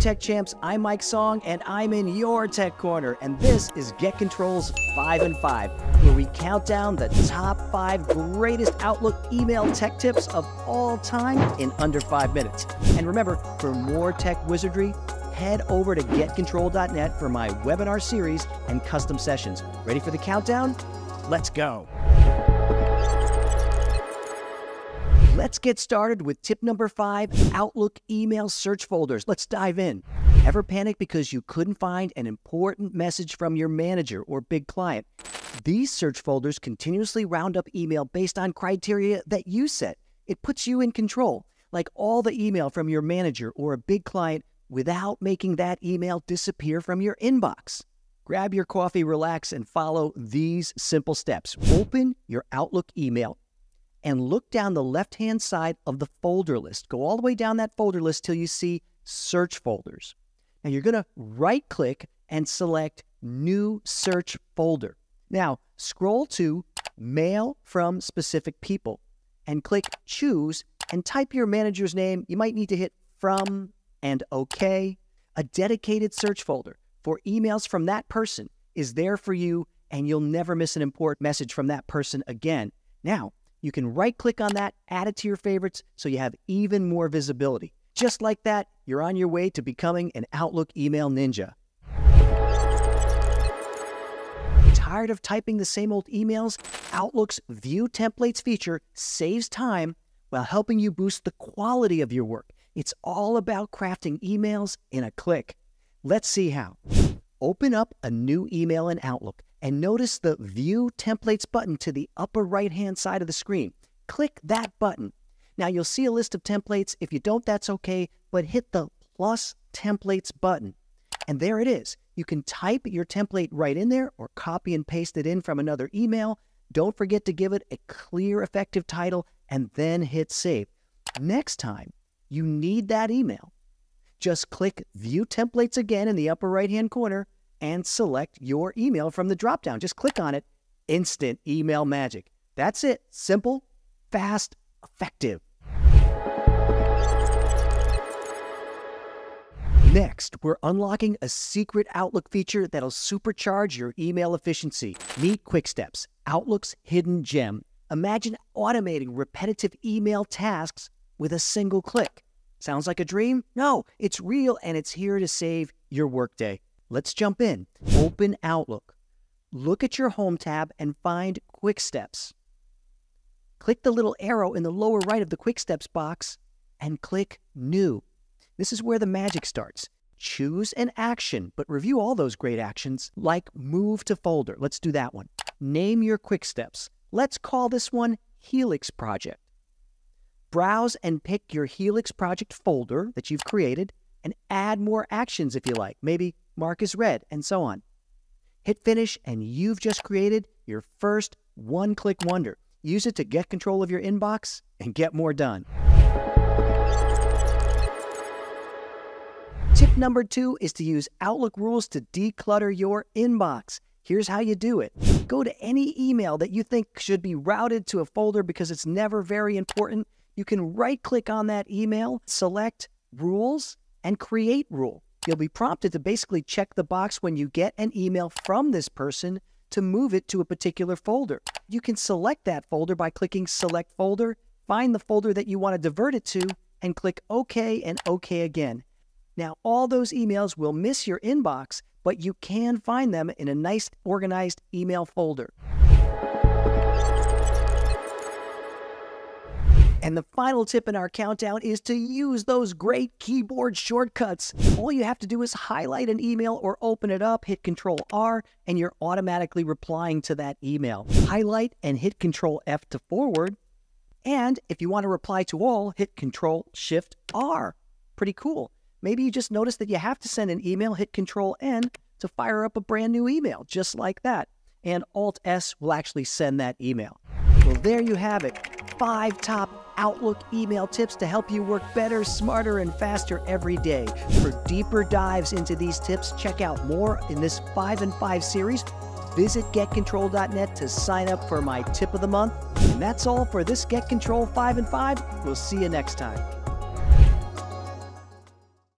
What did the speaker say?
Tech Champs. I'm Mike Song, and I'm in your tech corner. And this is Get Control's 5 and 5, where we count down the top five greatest Outlook email tech tips of all time in under five minutes. And remember, for more tech wizardry, head over to getcontrol.net for my webinar series and custom sessions. Ready for the countdown? Let's go. Let's get started with tip number five Outlook email search folders. Let's dive in. Ever panic because you couldn't find an important message from your manager or big client? These search folders continuously round up email based on criteria that you set. It puts you in control, like all the email from your manager or a big client without making that email disappear from your inbox. Grab your coffee, relax, and follow these simple steps. Open your Outlook email and look down the left hand side of the folder list. Go all the way down that folder list till you see search folders. Now you're going to right click and select new search folder. Now scroll to mail from specific people and click choose and type your manager's name. You might need to hit from and OK. A dedicated search folder for emails from that person is there for you and you'll never miss an important message from that person again. Now, you can right click on that, add it to your favorites so you have even more visibility. Just like that, you're on your way to becoming an Outlook email ninja. Tired of typing the same old emails? Outlook's View Templates feature saves time while helping you boost the quality of your work. It's all about crafting emails in a click. Let's see how. Open up a new email in Outlook and notice the View Templates button to the upper right-hand side of the screen. Click that button. Now you'll see a list of templates. If you don't, that's okay, but hit the plus templates button. And there it is. You can type your template right in there or copy and paste it in from another email. Don't forget to give it a clear, effective title and then hit save. Next time you need that email, just click View Templates again in the upper right hand corner and select your email from the dropdown. Just click on it. Instant email magic. That's it. Simple, fast, effective. Next, we're unlocking a secret Outlook feature that'll supercharge your email efficiency. Meet QuickSteps, Outlook's hidden gem. Imagine automating repetitive email tasks with a single click. Sounds like a dream? No, it's real and it's here to save your workday. Let's jump in. Open Outlook. Look at your Home tab and find Quick Steps. Click the little arrow in the lower right of the Quick Steps box and click New. This is where the magic starts. Choose an action, but review all those great actions like Move to Folder. Let's do that one. Name your Quick Steps. Let's call this one Helix Project. Browse and pick your Helix Project folder that you've created and add more actions if you like. Maybe mark as read, and so on. Hit finish, and you've just created your first one click wonder. Use it to get control of your inbox and get more done. Tip number two is to use Outlook rules to declutter your inbox. Here's how you do it go to any email that you think should be routed to a folder because it's never very important. You can right click on that email, select Rules, and Create Rule. You'll be prompted to basically check the box when you get an email from this person to move it to a particular folder. You can select that folder by clicking Select Folder, find the folder that you want to divert it to, and click OK and OK again. Now, all those emails will miss your inbox, but you can find them in a nice organized email folder. And the final tip in our countdown is to use those great keyboard shortcuts. All you have to do is highlight an email or open it up, hit Control R, and you're automatically replying to that email. Highlight and hit Control F to forward. And if you want to reply to all, hit Control Shift R. Pretty cool. Maybe you just noticed that you have to send an email, hit Control N to fire up a brand new email, just like that. And Alt S will actually send that email. Well, there you have it. Five top Outlook email tips to help you work better, smarter, and faster every day. For deeper dives into these tips, check out more in this 5 and 5 series. Visit getcontrol.net to sign up for my tip of the month. And that's all for this Get Control 5 and 5. We'll see you next time.